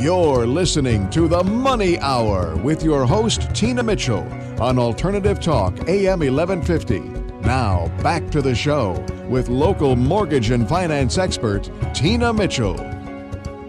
You're listening to the Money Hour with your host, Tina Mitchell, on Alternative Talk, AM 1150. Now, back to the show with local mortgage and finance expert, Tina Mitchell.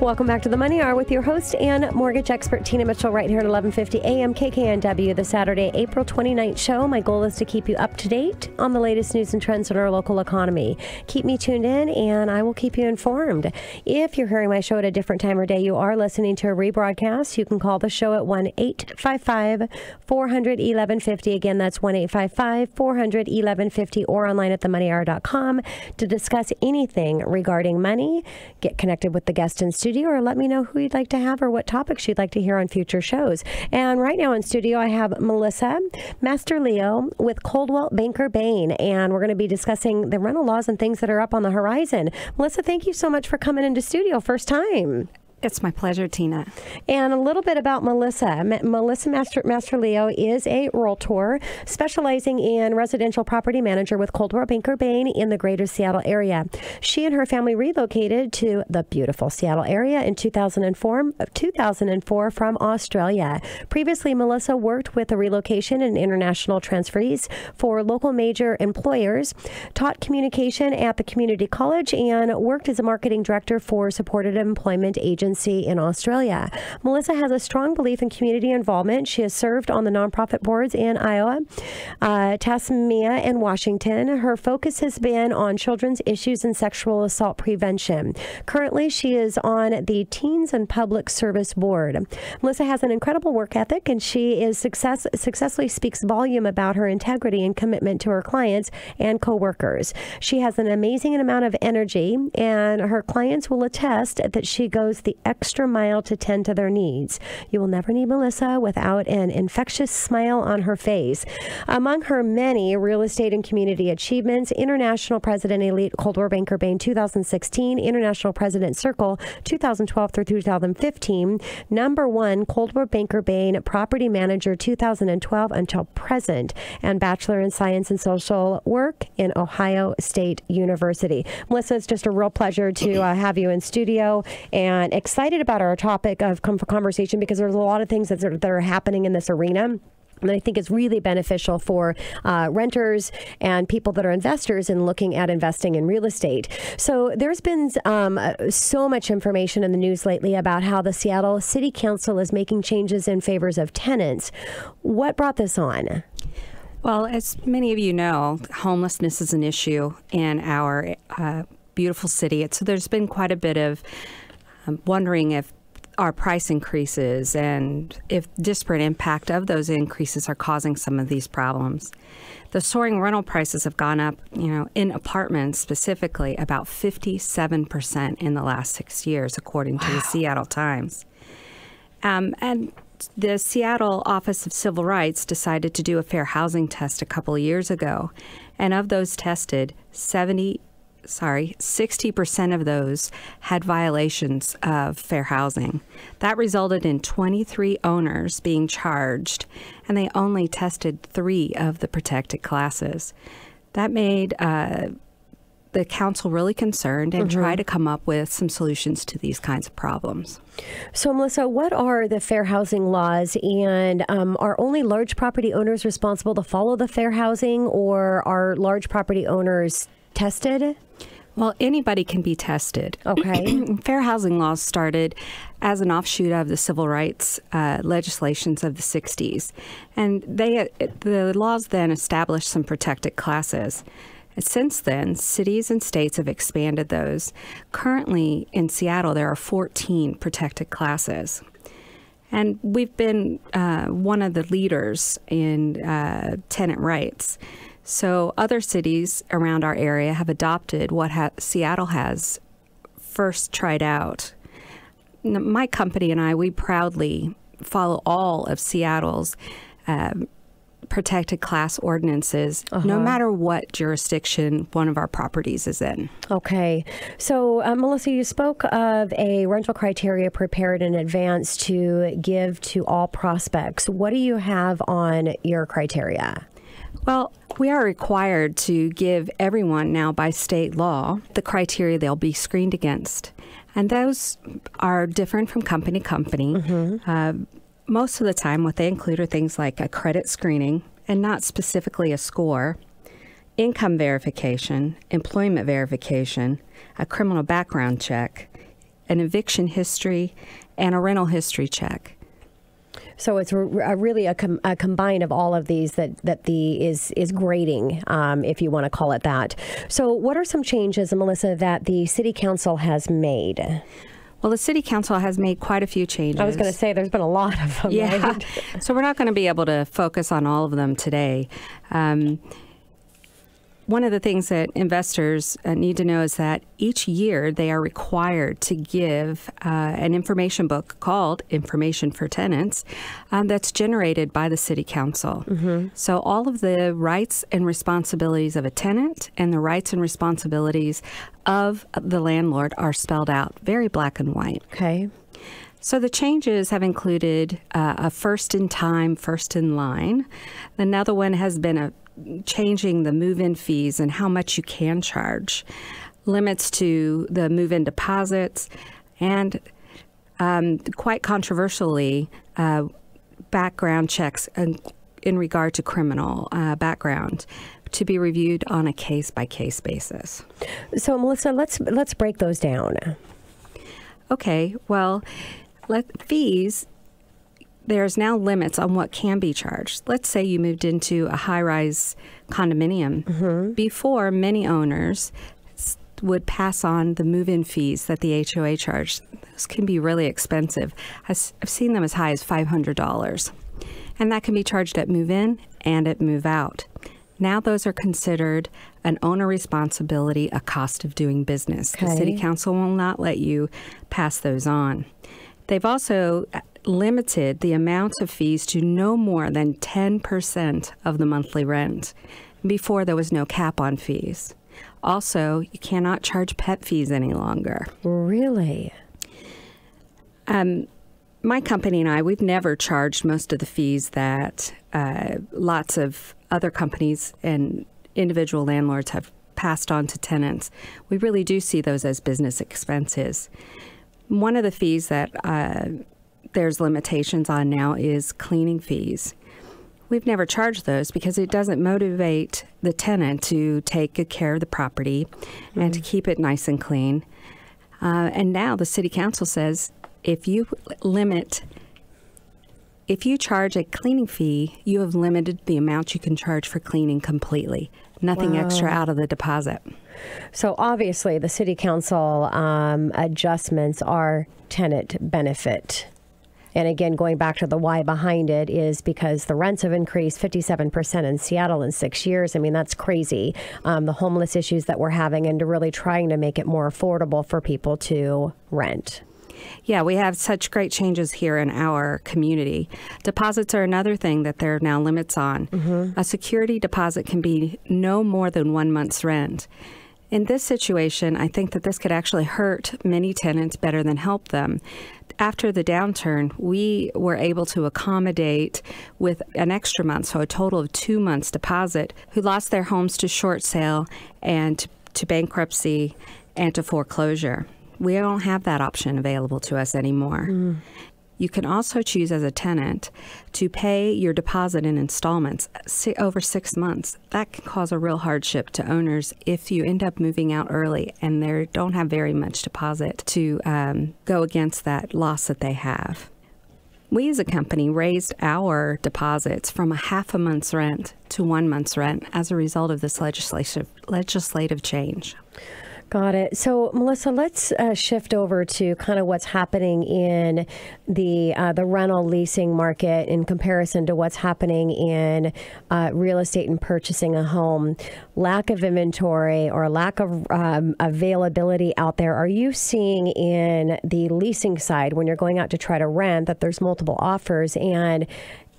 Welcome back to the Money Hour with your host and mortgage expert Tina Mitchell right here at 1150 AM KKNW, the Saturday, April 29th show. My goal is to keep you up to date on the latest news and trends in our local economy. Keep me tuned in and I will keep you informed. If you're hearing my show at a different time or day, you are listening to a rebroadcast. You can call the show at 1 855 400 1150. Again, that's 1 855 400 1150 or online at themoneyhour.com to discuss anything regarding money. Get connected with the guest in studio studio or let me know who you'd like to have or what topics you'd like to hear on future shows. And right now in studio, I have Melissa Masterleo with Coldwell Banker Bain, and we're going to be discussing the rental laws and things that are up on the horizon. Melissa, thank you so much for coming into studio first time. It's my pleasure, Tina. And a little bit about Melissa. M- Melissa Master, Masterleo is a realtor specializing in residential property manager with Coldwell Banker Bain in the greater Seattle area. She and her family relocated to the beautiful Seattle area in 2004, 2004 from Australia. Previously, Melissa worked with the relocation and international transferees for local major employers, taught communication at the community college, and worked as a marketing director for supported employment agencies agency in Australia. Melissa has a strong belief in community involvement. She has served on the nonprofit boards in Iowa, uh, Tasmania, and Washington. Her focus has been on children's issues and sexual assault prevention. Currently, she is on the Teens and Public Service Board. Melissa has an incredible work ethic, and she is success successfully speaks volume about her integrity and commitment to her clients and coworkers. She has an amazing amount of energy, and her clients will attest that she goes the extra mile to tend to their needs. You will never need Melissa without an infectious smile on her face. Among her many real estate and community achievements, International President Elite Coldwell Banker Bain 2016, International President Circle 2012 through 2015, number one Coldwell Banker Bain Property Manager 2012 until present, and Bachelor in Science and Social Work in Ohio State University. Melissa, it's just a real pleasure to uh, have you in studio and excited about our topic of conversation because there's a lot of things that are, that are happening in this arena. And I think it's really beneficial for uh, renters and people that are investors in looking at investing in real estate. So there's been um, uh, so much information in the news lately about how the Seattle City Council is making changes in favors of tenants. What brought this on? Well, as many of you know, homelessness is an issue in our uh, beautiful city. So there's been quite a bit of I'm wondering if our price increases and if disparate impact of those increases are causing some of these problems. The soaring rental prices have gone up, you know, in apartments specifically about 57% in the last 6 years according to the Seattle Times. Um, and the Seattle Office of Civil Rights decided to do a fair housing test a couple of years ago. And of those tested, 70 sorry, 60% of those had violations of fair housing. That resulted in 23 owners being charged, and they only tested three of the protected classes. That made uh, the council really concerned and mm-hmm. try to come up with some solutions to these kinds of problems. So, Melissa, what are the fair housing laws, and um, are only large property owners responsible to follow the fair housing, or are large property owners tested? Well, anybody can be tested. Okay. Fair housing laws started as an offshoot of the civil rights uh, legislations of the 60s. And they, the laws then established some protected classes. Since then, cities and states have expanded those. Currently, in Seattle, there are 14 protected classes. And we've been uh, one of the leaders in uh, tenant rights. So other cities around our area have adopted what ha- Seattle has first tried out. My company and I, we proudly follow all of Seattle's um, protected class ordinances, uh-huh. no matter what jurisdiction one of our properties is in. Okay. So, uh, Melissa, you spoke of a rental criteria prepared in advance to give to all prospects. What do you have on your criteria? Well, we are required to give everyone now by state law the criteria they'll be screened against. And those are different from company to company. Mm-hmm. Uh, most of the time, what they include are things like a credit screening and not specifically a score, income verification, employment verification, a criminal background check, an eviction history, and a rental history check. So it's a, really a, com- a, combine of all of these that, that the is is grading, um, if you want to call it that. So, what are some changes, Melissa, that the city council has made? Well, the city council has made quite a few changes. I was going to say there's been a lot of them. Yeah. Right? so we're not going to be able to focus on all of them today. Um, one of the things that investors uh, need to know is that each year they are required to give uh, an information book called Information for Tenants um, that's generated by the City Council. Mm-hmm. So, all of the rights and responsibilities of a tenant and the rights and responsibilities of the landlord are spelled out very black and white. Okay. So the changes have included uh, a first in time, first in line. Another one has been a changing the move in fees and how much you can charge, limits to the move in deposits, and um, quite controversially, uh, background checks in, in, regard to criminal uh, background to be reviewed on a case by case basis. So, Melissa, let's let's break those down. Okay, well, let fees there's now limits on what can be charged. Let's say you moved into a high rise condominium. Mm-hmm. Before, many owners would pass on the move in fees that the HOA charged. Those can be really expensive. I've seen them as high as $500. And that can be charged at move in and at move out. Now, those are considered an owner responsibility, a cost of doing business. Okay. The City Council will not let you pass those on. They've also limited the amount of fees to no more than 10% of the monthly rent. Before, there was no cap on fees. Also, you cannot charge pet fees any longer. Really? Um, my company and I, we've never charged most of the fees that uh, lots of other companies and individual landlords have passed on to tenants. We really do see those as business expenses. One of the fees that uh, there's limitations on now is cleaning fees. We've never charged those because it doesn't motivate the tenant to take good care of the property mm-hmm. and to mm-hmm. keep it nice and clean. Uh, and now the city council says if you limit, if you charge a cleaning fee, you have limited the amount you can charge for cleaning completely. Nothing wow. extra out of the deposit. So obviously, the city council um, adjustments are tenant benefit and again, going back to the why behind it is because the rents have increased 57% in Seattle in six years. I mean, that's crazy. Um, the homeless issues that we're having and to really trying to make it more affordable for people to rent. Yeah, we have such great changes here in our community. Deposits are another thing that there are now limits on. Mm-hmm. A security deposit can be no more than one month's rent. In this situation, I think that this could actually hurt many tenants better than help them after the downturn, we were able to accommodate with an extra month, so a total of two months deposit, who lost their homes to short sale and to bankruptcy and to foreclosure. We don't have that option available to us anymore. Mm. You can also choose as a tenant to pay your deposit in installments over six months. That can cause a real hardship to owners if you end up moving out early and they don't have very much deposit to um, go against that loss that they have. We as a company raised our deposits from a half a month's rent to one month's rent as a result of this legislative legislative change. Got it. So, Melissa, let's uh, shift over to kind of what's happening in the uh, the rental leasing market in comparison to what's happening in uh, real estate and purchasing a home. Lack of inventory or lack of um, availability out there. Are you seeing in the leasing side when you're going out to try to rent that there's multiple offers? And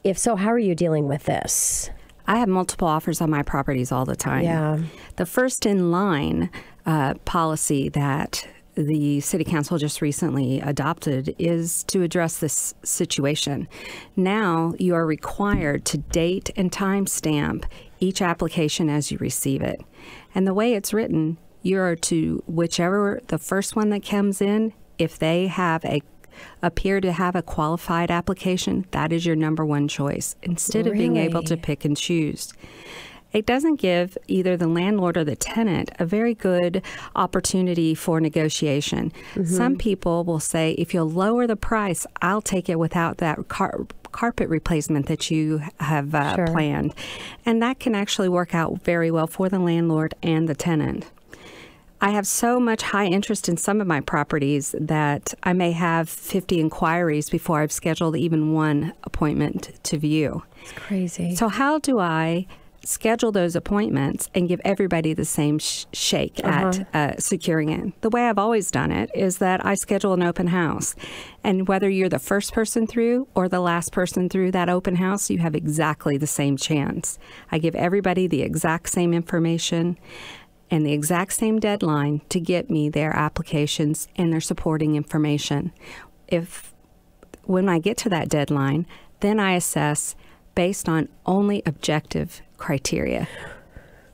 if so, how are you dealing with this? I have multiple offers on my properties all the time. Yeah. The first in line uh, policy that the city council just recently adopted is to address this situation. Now you are required to date and timestamp each application as you receive it. And the way it's written, you are to whichever the first one that comes in, if they have a appear to have a qualified application, that is your number one choice instead of being able to pick and choose. It doesn't give either the landlord or the tenant a very good opportunity for negotiation. Some people will say, if you'll lower the price, I'll take it without that car- carpet replacement that you have uh, Sure. planned. And that can actually work out very well for the landlord and the tenant. I have so much high interest in some of my properties that I may have 50 inquiries before I've scheduled even one appointment to view. It's crazy. So, how do I schedule those appointments and give everybody the same sh- shake at uh, securing it? The way I've always done it is that I schedule an open house. And whether you're the first person through or the last person through that open house, you have exactly the same chance. I give everybody the exact same information and the exact same deadline to get me their applications and their supporting information. If when I get to that deadline, then I assess based on only objective criteria.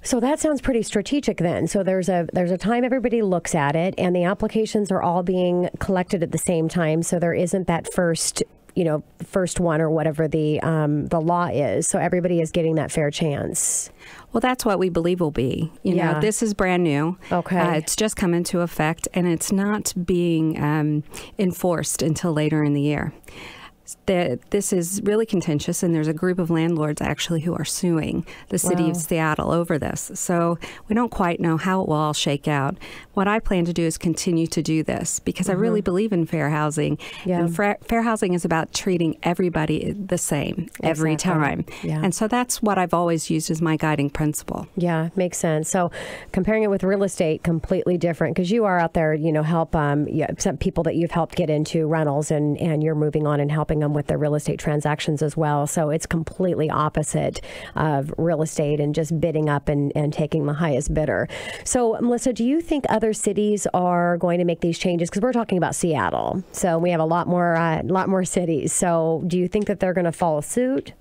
So that sounds pretty strategic then. So there's a there's a time everybody looks at it and the applications are all being collected at the same time so there isn't that first you know first one or whatever the um, the law is so everybody is getting that fair chance Well, that's what we believe will be. You Yeah. know, this is brand new. Okay. Uh, it's just come into effect and it's not being um, enforced until later in the year. The, this is really contentious, and there's a group of landlords actually who are suing the city Wow. of Seattle over this. So we don't quite know how it will all shake out. What I plan to do is continue to do this because I really believe in fair housing. Mm-hmm. Yeah. And fair, fair housing is about treating everybody the same every time. Yeah. And so that's what I've always used as my guiding principle. Yeah, makes sense. So comparing it with real estate, completely different because you are out there, you know, help um, some people that you've helped get into rentals and, and you're moving on and helping them with their real estate transactions as well. So it's completely opposite of real estate and just bidding up and, and taking the highest bidder. So, Melissa, do you think other cities are going to make these changes? Because we're talking about Seattle. So we have a lot more, uh, lot more cities. So do you think that they're going to follow suit?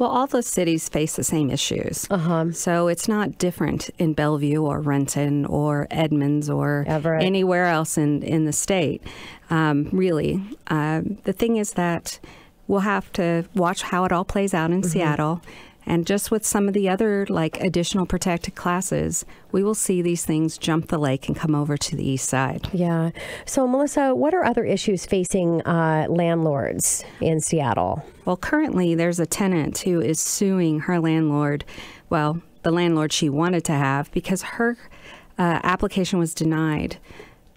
Well, all the cities face the same issues. Uh-huh. So it's not different in Bellevue or Renton or Edmonds or Everett. anywhere else in, in the state, um, really. Um, the thing is that we'll have to watch how it all plays out in Seattle. And just with some of the other like additional protected classes, we will see these things jump the lake and come over to the east side. Yeah. So, Melissa, what are other issues facing uh, landlords in Seattle? Well, currently there's a tenant who is suing her landlord, well, the landlord she wanted to have, because her uh, application was denied.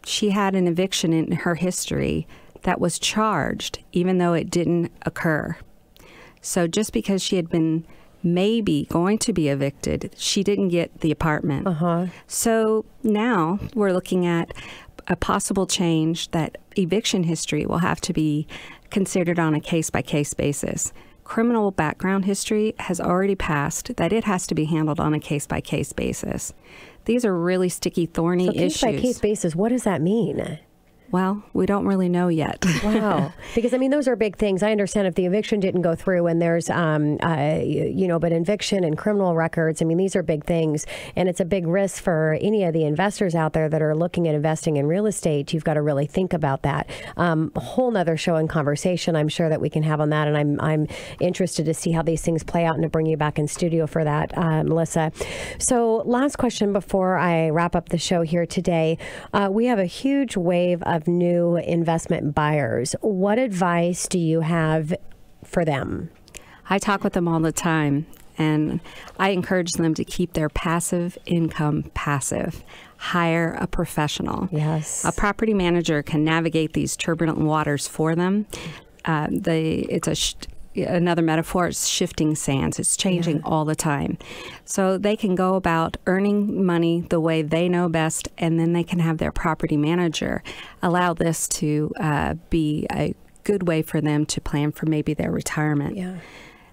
She had an eviction in her history that was charged, even though it didn't occur. So just because she had been maybe going to be evicted, she didn't get the apartment. Uh-huh. So now we're looking at a possible change that eviction history will have to be considered on a case by case basis. Criminal background history has already passed that it has to be handled on a case by case basis. These are really sticky, thorny So, case issues. by case basis, what does that mean? Well, we don't really know yet. Wow. because, I mean, those are big things. I understand if the eviction didn't go through and there's, um, uh, you, know, but eviction and criminal records, I mean, these are big things. And it's a big risk for any of the investors out there that are looking at investing in real estate. You've got to really think about that. Um, a whole nother show and conversation, I'm sure that we can have on that. And I'm, I'm interested to see how these things play out and to bring you back in studio for that, uh, Melissa. So, last question before I wrap up the show here today. Uh, we have a huge wave of new investment buyers. What advice do you have for them? I talk with them all the time, and I encourage them to keep their passive income passive. Hire a professional. Yes. A property manager can navigate these turbulent waters for them. Uh, they, it's a sh- another metaphor is shifting sands. It's changing all the time. So they can go about earning money the way they know best, and then they can have their property manager allow this to uh, be a good way for them to plan for maybe their retirement. Yeah.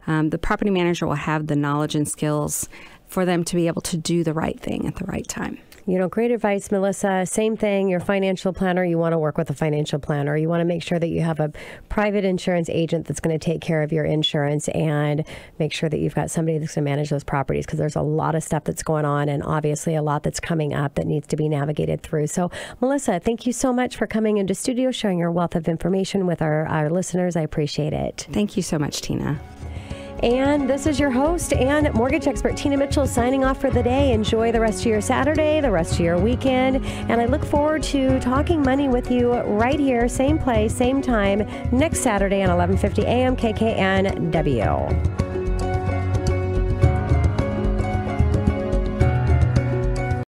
Um, the property manager will have the knowledge and skills for them to be able to do the right thing at the right time. You know, great advice, Melissa. Same thing. Your financial planner, you want to work with a financial planner. You want to make sure that you have a private insurance agent that's going to take care of your insurance and make sure that you've got somebody that's going to manage those properties because there's a lot of stuff that's going on and obviously a lot that's coming up that needs to be navigated through. So, Melissa, thank you so much for coming into studio, sharing your wealth of information with our, our listeners. I appreciate it. Thank you so much, Tina. And this is your host and mortgage expert, Tina Mitchell, signing off for the day. Enjoy the rest of your Saturday, the rest of your weekend. And I look forward to talking money with you right here, same place, same time, next Saturday on 1150 AM KKNW.